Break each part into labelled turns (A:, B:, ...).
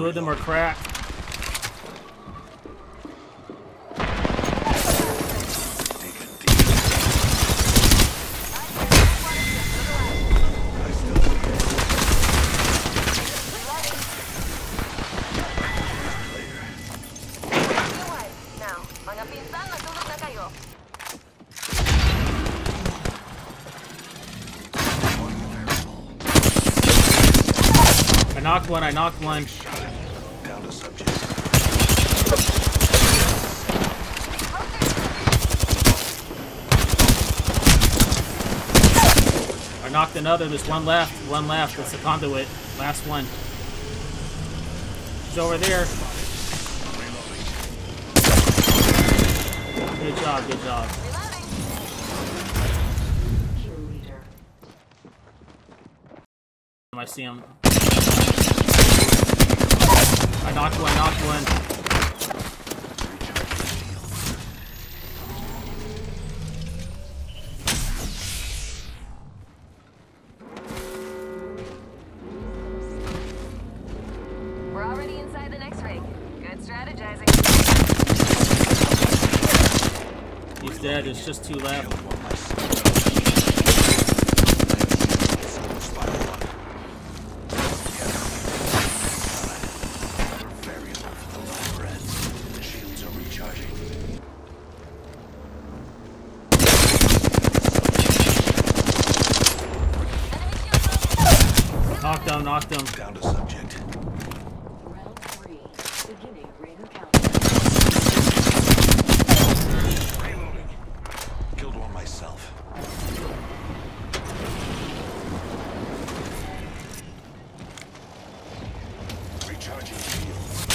A: Two of them are cracked.
B: I
A: knocked one, I knocked one. I knocked another. There's one left. One left. That's the conduit. Last one. He's over there. Good job, good job. I see him. I knocked one, knocked one. There's just two left. Knocked him.
B: Down to subject.
C: Round three. Beginning ring countdown.
B: Reloading. Killed one myself. Recharging shields.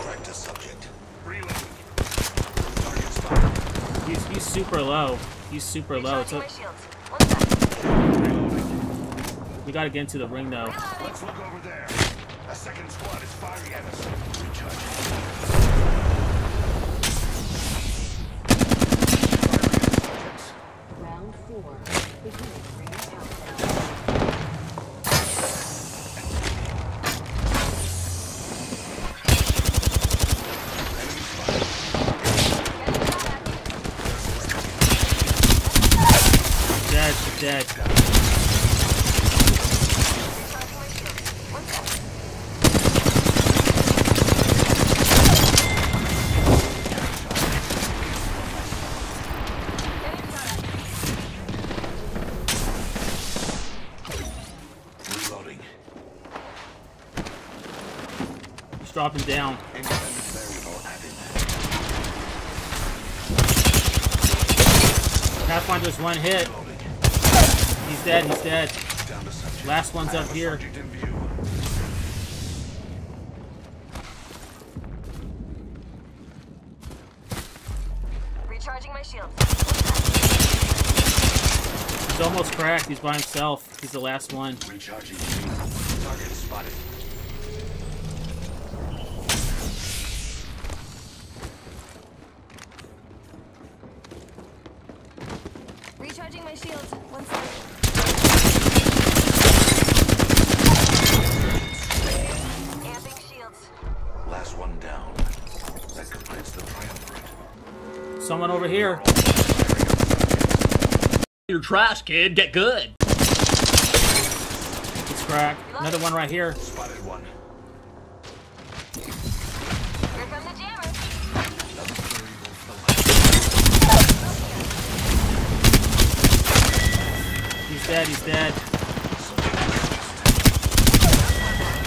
B: Cracked a subject. Reloading. Target spotted.
A: He's, he's super low. He's super low.
D: Recharging
A: So
D: my shields. One sec.
A: we gotta get into the ring though.
B: Let's look over there. A second squad is firing at us. Recharging.
C: Round four.
B: Reloading.
A: He's dropping down.
B: Independent variable added.
A: Pathfinder's one hit. Dead, he's dead.
B: Down to subject.
A: Last one's up here.
B: Subject in view.
D: Recharging my shields.
A: He's almost cracked. He's by himself. He's the last one.
B: Recharging. Target spotted.
D: Recharging my shields. One sec.
A: Someone over here.
E: You're trash, kid. Get good.
A: He's cracked. Another one right here.
B: Spotted one.
D: Here come the jammers.
A: He's dead. He's dead.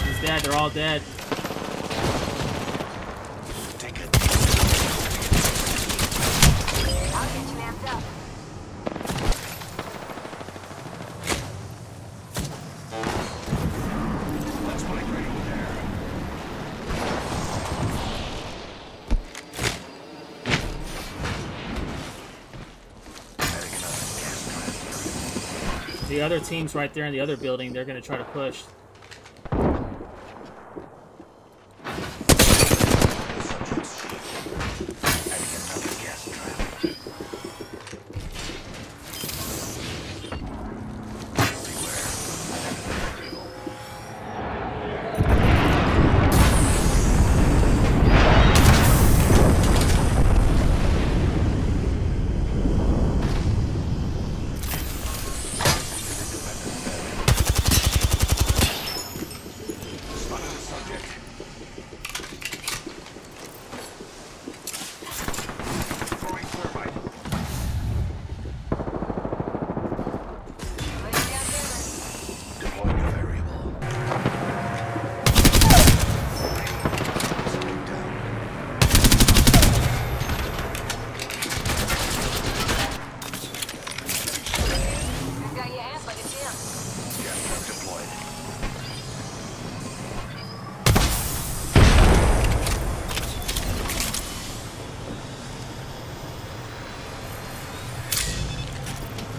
A: He's dead. They're all dead. The other team's right there in the other building. They're gonna try to push.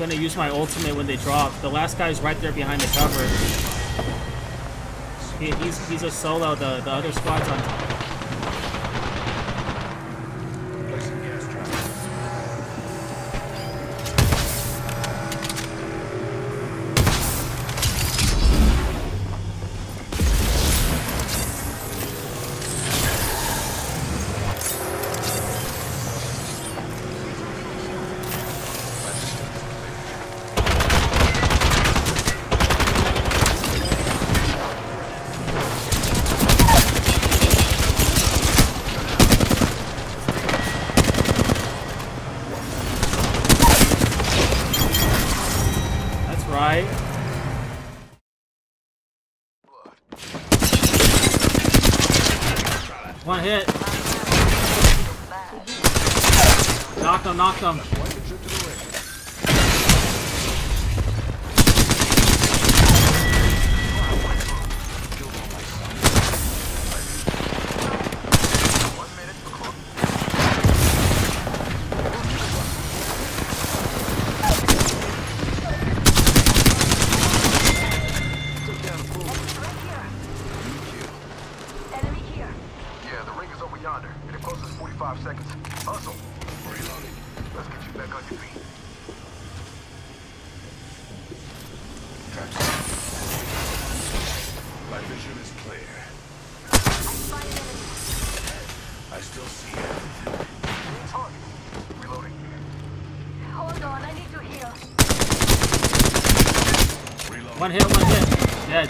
A: Gonna use my ultimate when they drop. The last guy's right there behind the cover. He, he's he's a solo. The the other squad's on.
B: Placing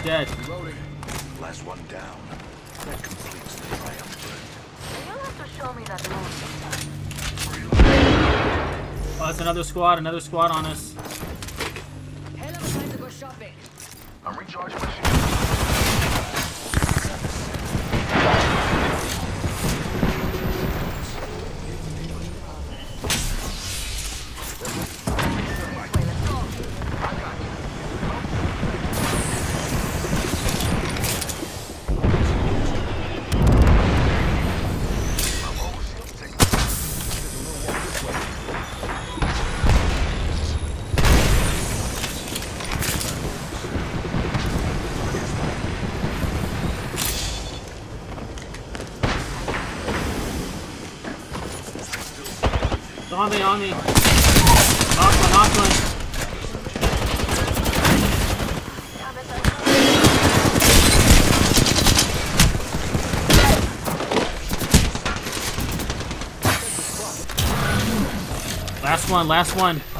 A: Dead. Dead.
B: Reloading. Last one down. That completes the triumvirate.
D: You'll have to show me that move
A: Oh, that's another squad. Another squad on us.
D: Hell time to go shopping.
B: I'm recharging my shield.
A: On me, on me. Knock one, knock one. Last one, last one.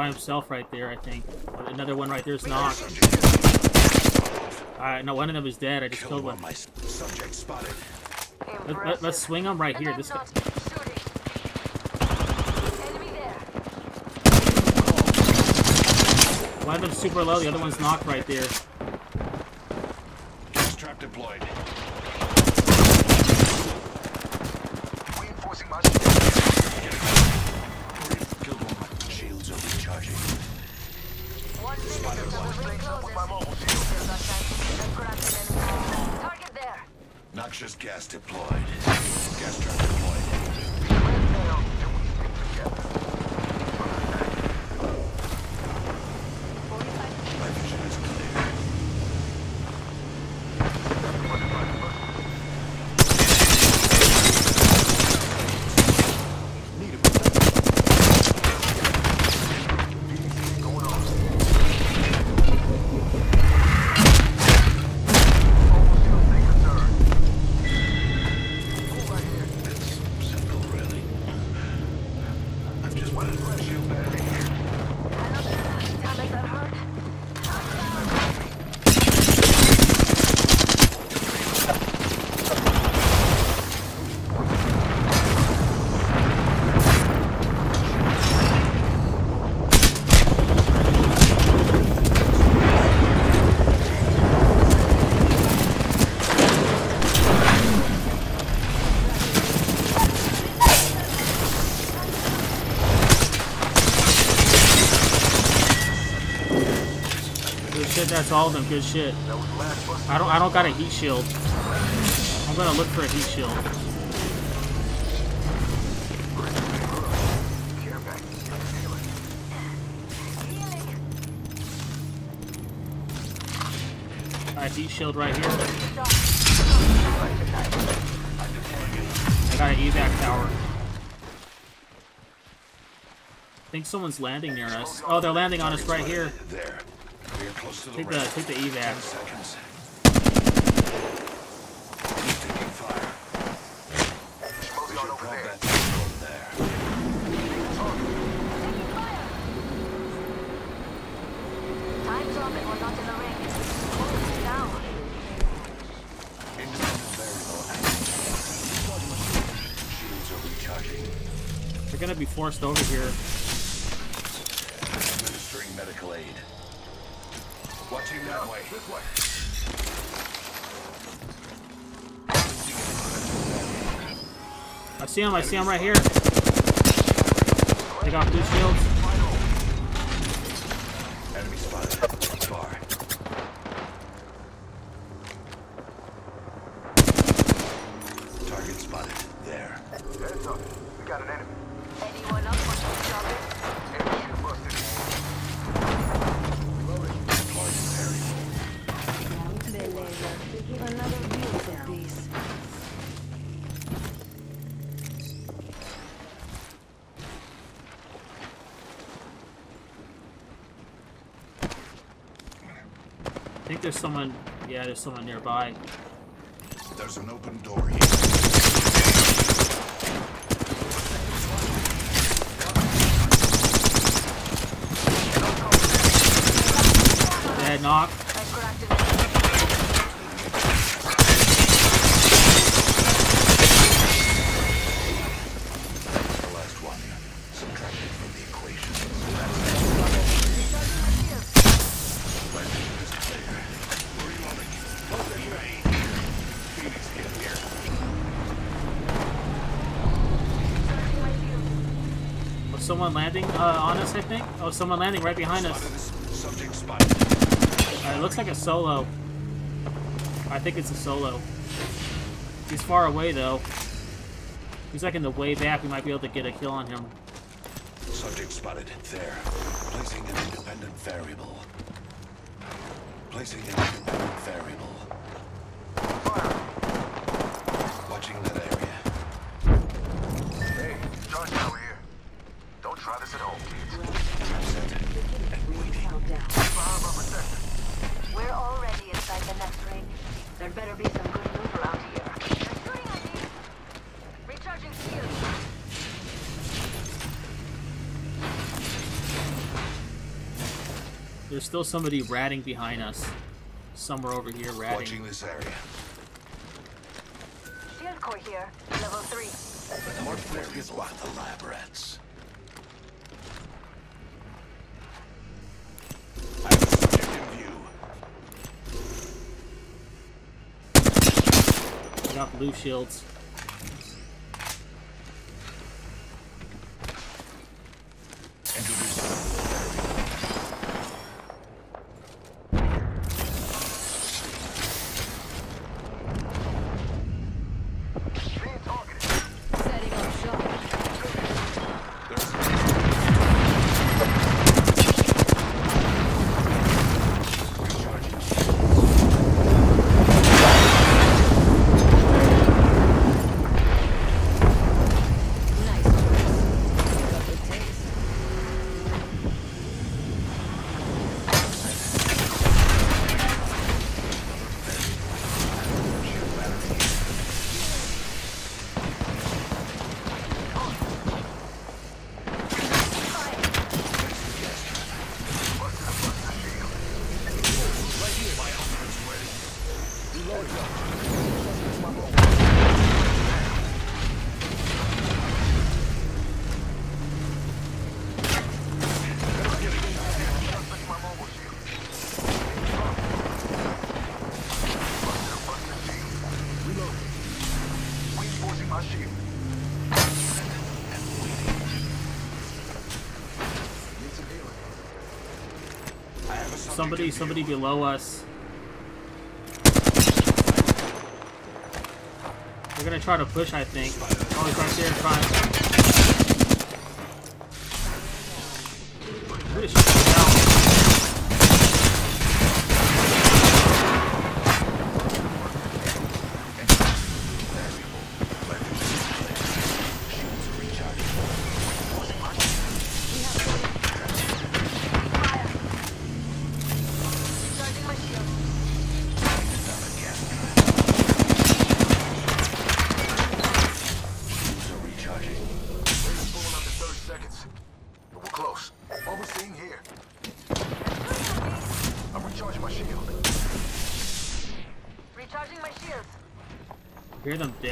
A: By himself right there, I think. Another one right there's knocked. Alright, no, one of them is dead. I just
F: Killed
A: killed
F: one.
A: one.
F: My subject spotted.
A: Let, let, let's swing him right here.
D: And
A: This
D: I'm
A: guy.
D: shooting. Enemy there.
A: One of them's super low, the other one's knocked right there.
F: Gas trap deployed.
B: Reinforcing my
F: recharging.
D: One minute until the ring
B: Things up with
D: closes.
B: my mobile shield.
D: I've grabbed an enemy. Target there.
F: Noxious gas deployed. Gas trap
A: that's all of them. Good shit. I don't I don't got a heat shield. I'm gonna look for a heat shield. Alright, heat shield right here. I got an evac tower. I think someone's landing near us. Oh, they're landing on us right here.
F: There. We are close to the
A: Take the take the
F: Ten
A: evac.
F: seconds. Taking fire. We
B: on over there.
F: that thing there.
D: Time's up and we're not in the ring. Hold down.
F: Independent variable active. Shields are recharging.
A: They're gonna be forced over here.
F: Administering medical aid. Watching that way.
B: This way.
A: I see him, I see him right here. Take off two shields. Think there's someone yeah, there's someone nearby.
F: There's an open door here.
A: Dead knock. Someone landing uh, on us, I think? Oh, someone landing right behind us.
F: Spotted.
A: Uh, it looks like a solo.
B: I think it's a solo. He's far away though. He's like in the way back. We might be able to get a kill on him.
D: Subject spotted. There. Placing an independent variable. Placing an independent variable.
B: There's still somebody ratting behind us. Somewhere over here ratting.
D: Watching this area.
G: Shield core here. Level 3.
D: The More variable by the lab rats. I have a subject in view.
B: Got blue shields.
F: My shield.
B: Somebody, somebody below us. They're gonna try to push, I think. Oh, he's right there trying. Really Hear them down